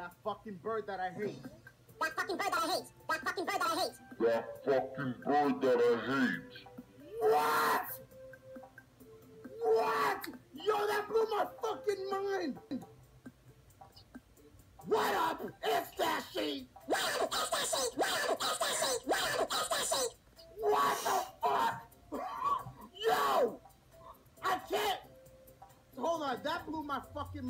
That fucking bird that I hate. That fucking bird that I hate. That fucking bird that I hate. That fucking bird that I hate. What? What? Yo, that blew my fucking mind. What up? It's that. What up, it's that. What up, it's that. What up, it's that. What the fuck? Yo! I can't. Hold on, that blew my fucking mind.